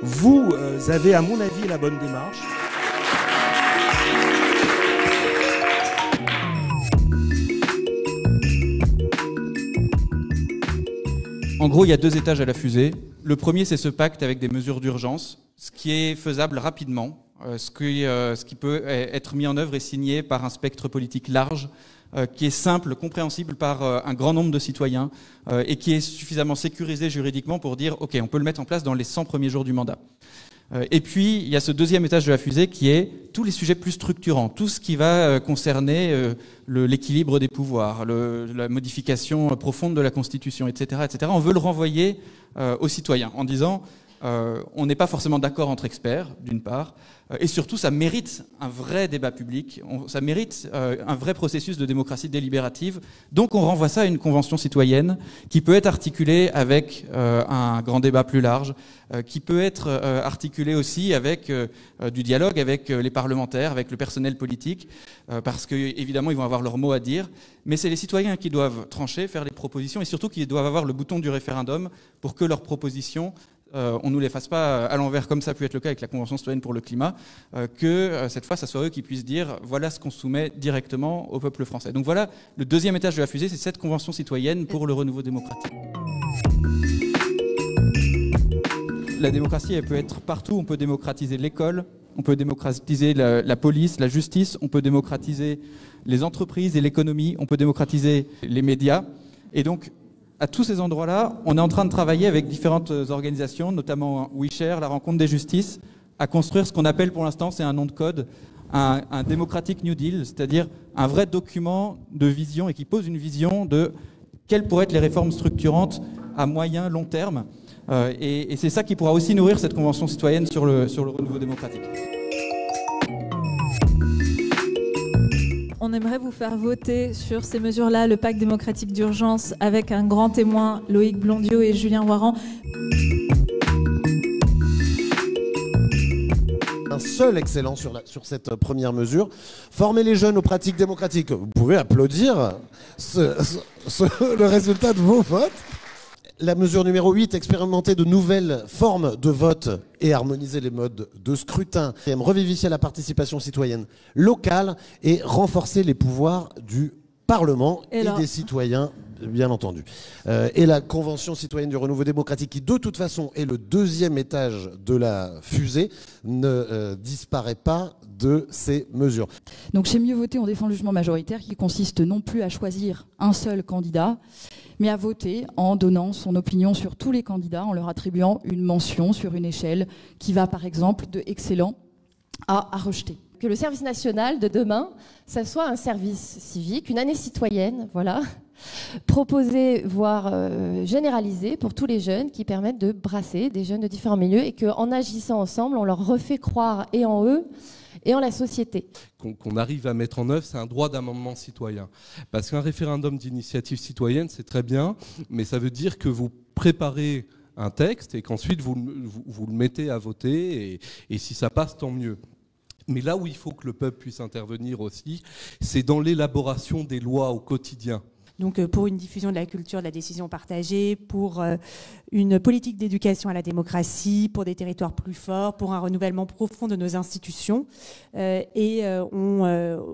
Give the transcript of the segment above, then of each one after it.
Vous avez, à mon avis, la bonne démarche. En gros, il y a deux étages à la fusée. Le premier, c'est ce pacte avec des mesures d'urgence, ce qui est faisable rapidement, euh, ce qui, euh, ce qui peut être mis en œuvre et signé par un spectre politique large, euh, qui est simple, compréhensible par un grand nombre de citoyens et qui est suffisamment sécurisé juridiquement pour dire, OK, on peut le mettre en place dans les 100 premiers jours du mandat. Euh, et puis, il y a ce deuxième étage de la fusée qui est tous les sujets plus structurants, tout ce qui va euh, concerner euh, l'équilibre des pouvoirs, la modification profonde de la Constitution, etc., etc. On veut le renvoyer aux citoyens en disant euh, on n'est pas forcément d'accord entre experts, d'une part, euh, et surtout, ça mérite un vrai débat public, ça mérite euh, un vrai processus de démocratie délibérative. Donc, on renvoie ça à une convention citoyenne qui peut être articulée avec un grand débat plus large, qui peut être articulée aussi avec du dialogue avec les parlementaires, avec le personnel politique, parce qu'évidemment, ils vont avoir leur mot à dire. Mais c'est les citoyens qui doivent trancher, faire les propositions, et surtout qui doivent avoir le bouton du référendum pour que leurs propositions euh, on ne nous les fasse pas à l'envers comme ça a pu être le cas avec la Convention citoyenne pour le climat, euh, que euh, cette fois, ça soit eux qui puissent dire voilà ce qu'on soumet directement au peuple français. Donc voilà, le deuxième étage de la fusée, c'est cette Convention citoyenne pour le renouveau démocratique. La démocratie, elle peut être partout. On peut démocratiser l'école, on peut démocratiser la, la, police, la justice, on peut démocratiser les entreprises et l'économie, on peut démocratiser les médias. Et donc, à tous ces endroits-là, on est en train de travailler avec différentes organisations, notamment WeShare, la rencontre des justices, à construire ce qu'on appelle pour l'instant, c'est un nom de code, un, un Democratic New Deal, c'est-à-dire un vrai document de vision et qui pose une vision de quelles pourraient être les réformes structurantes à moyen, long terme. Euh, et, c'est ça qui pourra aussi nourrir cette convention citoyenne sur le renouveau démocratique. On aimerait vous faire voter sur ces mesures-là, le pacte démocratique d'urgence, avec un grand témoin, Loïc Blondiot et Julien Waran. Un seul excellent sur, sur cette première mesure, former les jeunes aux pratiques démocratiques. Vous pouvez applaudir le résultat de vos votes. La mesure numéro 8, expérimenter de nouvelles formes de vote et harmoniser les modes de scrutin. Revivifier la participation citoyenne locale et renforcer les pouvoirs du Parlement et, des citoyens, bien entendu. Euh, et la Convention citoyenne du renouveau démocratique, qui de toute façon est le deuxième étage de la fusée, ne euh, disparaît pas de ces mesures. Donc chez Mieux Voter, on défend le jugement majoritaire qui consiste non plus à choisir un seul candidat, mais à voter en donnant son opinion sur tous les candidats, en leur attribuant une mention sur une échelle qui va par exemple de excellent à, à rejeter que le service national de demain, ça soit un service civique, une année citoyenne, voilà, proposé, voire euh, pour tous les jeunes qui permettent de brasser des jeunes de différents milieux et qu'en agissant ensemble, on leur refait croire et en eux et en la société. Qu'on arrive à mettre en œuvre, c'est un droit d'amendement citoyen. Parce qu'un référendum d'initiative citoyenne, c'est très bien, mais ça veut dire que vous préparez un texte et qu'ensuite vous, vous, le mettez à voter et si ça passe, tant mieux. Mais là où il faut que le peuple puisse intervenir aussi, c'est dans l'élaboration des lois au quotidien donc euh, pour une diffusion de la culture de la décision partagée, pour euh, une politique d'éducation à la démocratie, pour des territoires plus forts, pour un renouvellement profond de nos institutions. Euh, et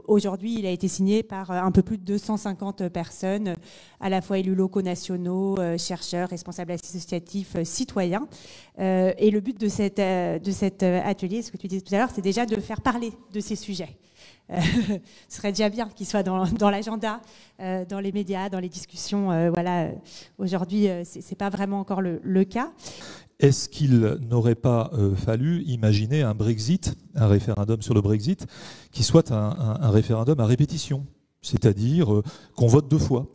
aujourd'hui, il a été signé par un peu plus de 250 personnes, à la fois élus locaux, nationaux, chercheurs, responsables associatifs, citoyens. et le but de, cet atelier, ce que tu disais tout à l'heure, c'est déjà de faire parler de ces sujets. Euh, ce serait déjà bien qu'il soit dans, l'agenda, euh, dans les médias, dans les discussions. Euh, voilà, aujourd'hui, ce n'est pas vraiment encore le, cas. Est-ce qu'il n'aurait pas fallu imaginer un Brexit, un référendum sur le Brexit, qui soit un, référendum à répétition, c'est-à-dire qu'on vote deux fois,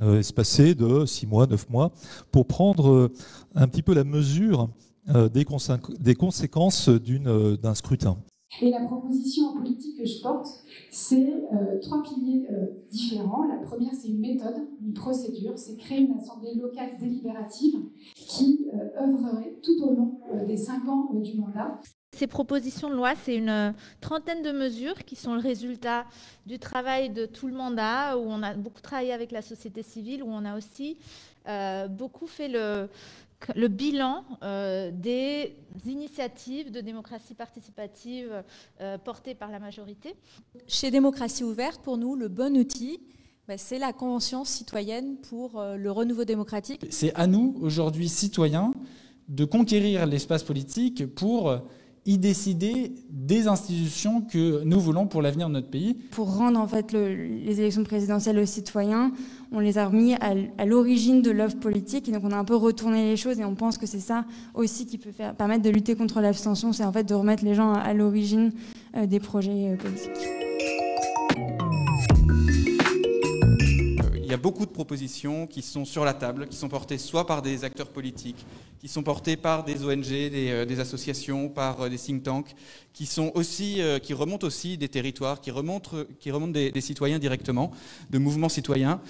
espacé de six mois, neuf mois, pour prendre un petit peu la mesure des, des conséquences d'un scrutin? Et la proposition politique que je porte, c'est euh, trois piliers euh, différents. La première, c'est une méthode, une procédure, c'est créer une assemblée locale délibérative qui euh, œuvrerait tout au long des cinq ans du mandat. Ces propositions de loi, c'est une trentaine de mesures qui sont le résultat du travail de tout le mandat, où on a beaucoup travaillé avec la société civile, où on a aussi beaucoup fait le, le bilan euh, des initiatives de démocratie participative euh, portées par la majorité. Chez Démocratie ouverte, pour nous, le bon outil, bah, c'est la Convention citoyenne pour euh, le renouveau démocratique. C'est à nous, aujourd'hui citoyens, de conquérir l'espace politique pour y décider des institutions que nous voulons pour l'avenir de notre pays. Pour rendre en fait les élections présidentielles aux citoyens, on les a remis à, l'origine de l'œuvre politique et donc on a un peu retourné les choses et on pense que c'est ça aussi qui peut permettre de lutter contre l'abstention, c'est en fait de remettre les gens à, l'origine euh, des projets euh, politiques. Il y a beaucoup de propositions qui sont sur la table, qui sont portées soit par des acteurs politiques, qui sont portées par des ONG, des, euh, associations, par euh, des think tanks, qui, euh, remontent aussi des territoires, qui remontent, qui remontent des, citoyens directement, de mouvements citoyens.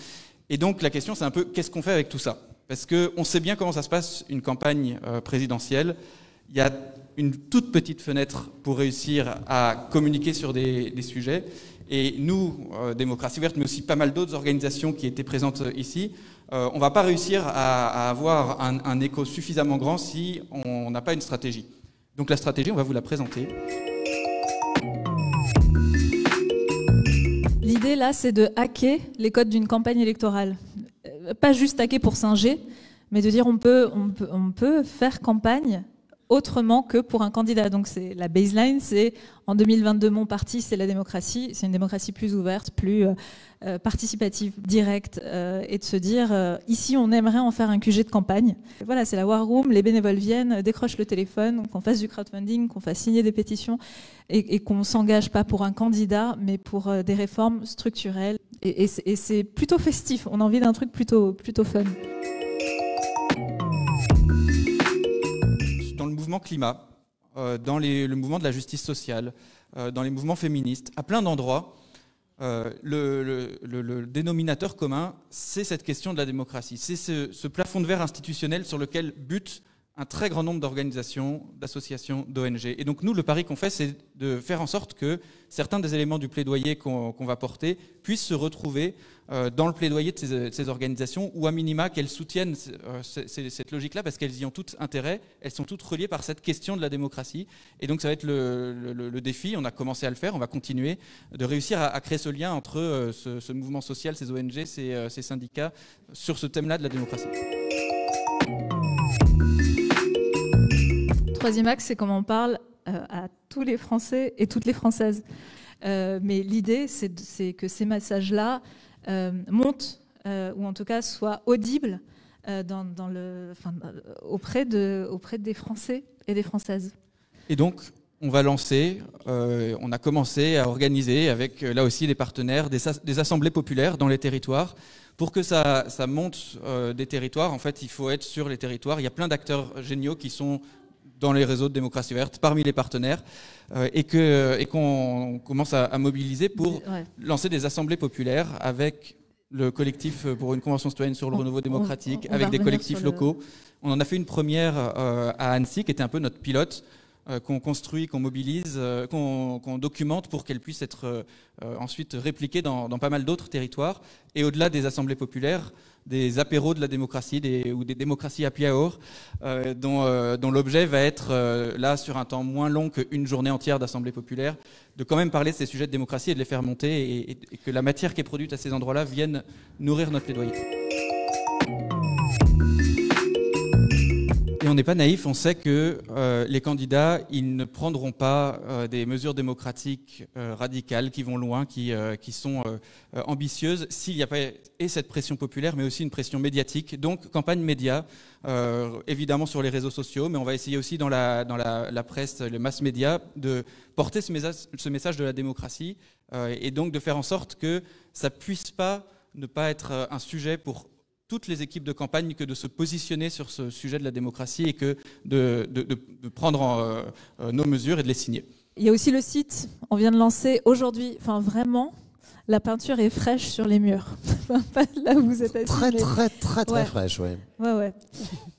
Et donc la question, c'est un peu qu'est-ce qu'on fait avec tout ça? Parce qu'on sait bien comment ça se passe, une campagne présidentielle. Il y a une toute petite fenêtre pour réussir à communiquer sur des, sujets. Et nous, euh, Démocratie Verte, mais aussi pas mal d'autres organisations qui étaient présentes euh, ici, euh, on ne va pas réussir à, avoir un, écho suffisamment grand si on n'a pas une stratégie. Donc la stratégie, on va vous la présenter. L'idée là, c'est de hacker les codes d'une campagne électorale. Pas juste hacker pour singer, mais de dire on peut, on peut, on peut faire campagne autrement que pour un candidat. Donc c'est la baseline, c'est en 2022 mon parti, c'est la démocratie, c'est une démocratie plus ouverte, plus euh, euh, participative, directe, euh, et de se dire ici on aimerait en faire un QG de campagne. Voilà, c'est la war room, les bénévoles viennent, décrochent le téléphone, qu'on fasse du crowdfunding, qu'on fasse signer des pétitions, et, et qu'on s'engage pas pour un candidat, mais pour des réformes structurelles. Et, et c'est plutôt festif. On a envie d'un truc plutôt plutôt fun. Climat, euh, dans le mouvement de la justice sociale, euh, dans les mouvements féministes, à plein d'endroits, euh, le, dénominateur commun, c'est cette question de la démocratie. C'est ce, ce, plafond de verre institutionnel sur lequel bute un très grand nombre d'organisations, d'associations, d'ONG. Et donc nous, le pari qu'on fait, c'est de faire en sorte que certains des éléments du plaidoyer qu'on va porter puissent se retrouver euh, dans le plaidoyer de ces, organisations, ou à minima qu'elles soutiennent euh, cette logique-là, parce qu'elles y ont toutes intérêt, elles sont toutes reliées par cette question de la démocratie. Et donc ça va être le, défi, on a commencé à le faire, on va continuer, de réussir à, créer ce lien entre euh, ce, mouvement social, ces ONG, ces syndicats, sur ce thème-là de la démocratie. Troisième axe, c'est comment on parle euh, à tous les Français et toutes les Françaises. Euh, mais l'idée, c'est que ces messages-là euh, montent, ou en tout cas soient audibles auprès, de, auprès des Français et des Françaises. Et donc, on va lancer, on a commencé à organiser avec là aussi des partenaires, des, assemblées populaires dans les territoires. Pour que ça monte des territoires, en fait, il faut être sur les territoires. Il y a plein d'acteurs géniaux qui sont dans les réseaux de démocratie verte, parmi les partenaires, euh, et qu'on et qu'on commence à, mobiliser pour lancer des assemblées populaires avec le collectif pour une convention citoyenne sur le renouveau démocratique, avec des collectifs locaux. On en a fait une première euh, à Annecy, qui était un peu notre pilote, euh, qu'on construit, qu'on mobilise, qu'on documente pour qu'elle puisse être ensuite répliquée dans, dans pas mal d'autres territoires. Et au-delà des assemblées populaires, des apéros de la démocratie ou des démocraties happy hour, euh, dont, euh, dont l'objet va être, euh, là, sur un temps moins long qu'une journée entière d'Assemblée populaire, de quand même parler de ces sujets de démocratie et de les faire monter et, et que la matière qui est produite à ces endroits-là vienne nourrir notre plaidoyer. On n'est pas naïf, on sait que euh, les candidats, ils ne prendront pas euh, des mesures démocratiques euh, radicales qui vont loin, qui, sont ambitieuses, s'il n'y a pas et cette pression populaire, mais aussi une pression médiatique. Donc, campagne média, évidemment sur les réseaux sociaux, mais on va essayer aussi dans la, dans la, presse, le mass média, de porter ce message, ce message de la démocratie et donc de faire en sorte que ça puisse pas ne pas être un sujet pour toutes les équipes de campagne que de se positionner sur ce sujet de la démocratie et que de, prendre euh, euh, nos mesures et de les signer. Il y a aussi le site, on vient de lancer aujourd'hui, enfin vraiment, la peinture est fraîche sur les murs. là où vous êtes assis. Très, très, très, très fraîche, oui. Ouais, ouais.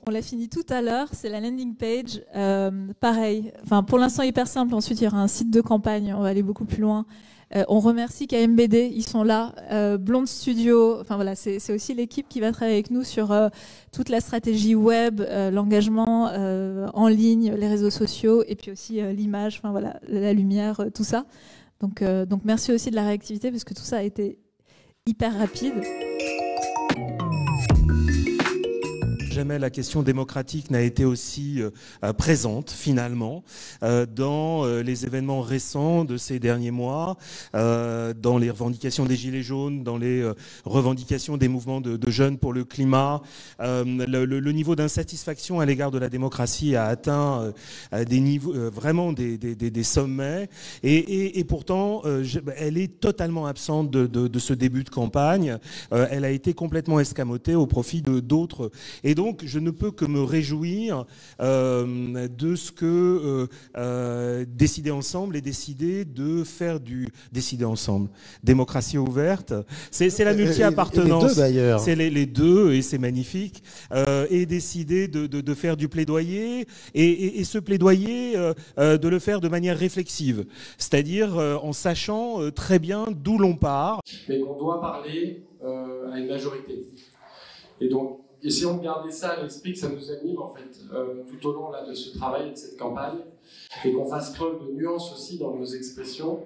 On l'a fini tout à l'heure, c'est la landing page. Euh, pareil, enfin, pour l'instant hyper simple, ensuite il y aura un site de campagne, on va aller beaucoup plus loin. Euh, on remercie KMBD, ils sont là. Euh, Blonde Studio, enfin c'est aussi l'équipe qui va travailler avec nous sur euh, toute la stratégie web, l'engagement en ligne, les réseaux sociaux, et puis aussi l'image, la lumière, tout ça. Donc, donc merci aussi de la réactivité parce que tout ça a été hyper rapide. Jamais la question démocratique n'a été aussi euh, euh, présente finalement euh, dans les événements récents de ces derniers mois, dans les revendications des Gilets jaunes, dans les revendications des mouvements de, jeunes pour le climat. Le, niveau d'insatisfaction à l'égard de la démocratie a atteint des niveaux, vraiment des, sommets. Et, pourtant, elle est totalement absente de, ce début de campagne. elle a été complètement escamotée au profit d'autres. Et je ne peux que me réjouir euh, de ce que euh, euh, Décider ensemble et décider de faire du Décider ensemble. Démocratie ouverte, c'est la multi-appartenance. C'est les, deux et c'est magnifique. et décider de, faire du plaidoyer et, ce plaidoyer de le faire de manière réflexive, c'est-à-dire en sachant très bien d'où l'on part. Mais qu'on doit parler à une majorité. Et donc, essayons de garder ça à l'esprit, que ça nous anime en fait euh, tout au long là, de ce travail et de cette campagne, et qu'on fasse preuve de nuance aussi dans nos expressions,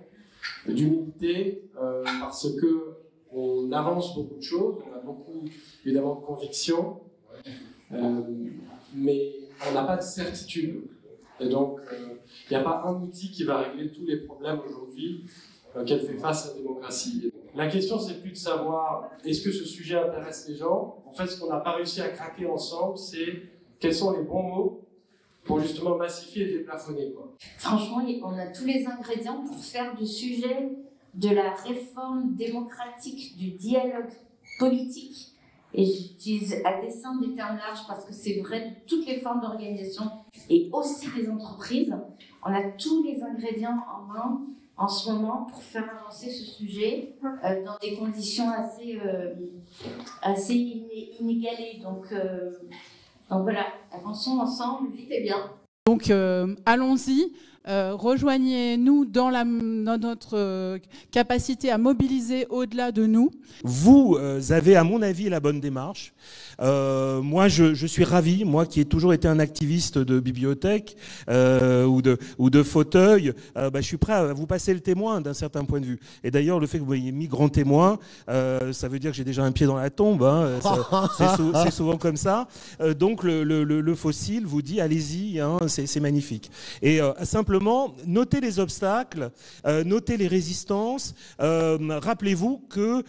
d'humilité, euh, parce que on avance beaucoup de choses, on a beaucoup évidemment de convictions, euh, mais on n'a pas de certitude. Et donc, il n'y a pas un outil qui va régler tous les problèmes aujourd'hui qu'elle fait face à la démocratie. La question, c'est plus de savoir est-ce que ce sujet intéresse les gens? En fait, ce qu'on n'a pas réussi à craquer ensemble, c'est quels sont les bons mots pour justement massifier et déplafonner. Franchement, on a tous les ingrédients pour faire du sujet de la réforme démocratique, du dialogue politique. Et j'utilise à dessein des termes larges parce que c'est vrai de toutes les formes d'organisation et aussi des entreprises. On a tous les ingrédients en main en ce moment pour faire avancer ce sujet euh, dans des conditions assez, euh, assez inégalées. Donc, euh, donc voilà, avançons ensemble, vite et bien. Donc allons-y. Rejoignez-nous dans, dans, notre capacité à mobiliser au-delà de nous. Vous avez, à mon avis, la bonne démarche. Euh, moi, je, je, suis ravi, moi qui ai toujours été un activiste de bibliothèque euh, ou, de, ou de fauteuil, euh, bah, je suis prêt à vous passer le témoin d'un certain point de vue. Et d'ailleurs, le fait que vous m'ayez mis grand témoin, euh, ça veut dire que j'ai déjà un pied dans la tombe. Hein, c'est souvent comme ça. Euh, donc, le, le, le, fossile vous dit allez-y, hein, c'est magnifique. Et euh, simplement, notez les obstacles, notez les résistances. Rappelez-vous que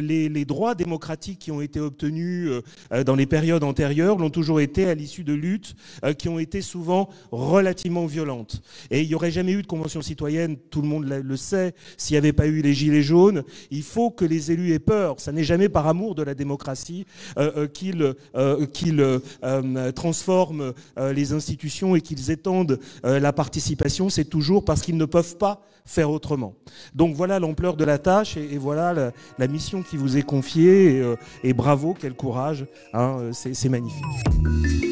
les, les droits démocratiques qui ont été obtenus euh, dans les périodes antérieures l'ont toujours été à l'issue de luttes euh, qui ont été souvent relativement violentes. Et il n'y aurait jamais eu de convention citoyenne, tout le monde le sait, s'il n'y avait pas eu les gilets jaunes. Il faut que les élus aient peur. Ça n'est jamais par amour de la démocratie euh, qu'ils transforment les institutions et qu'ils étendent la participation. C'est toujours parce qu'ils ne peuvent pas faire autrement. Donc voilà l'ampleur de la tâche et, voilà la, mission qui vous est confiée et, et bravo, quel courage, hein, c'est magnifique.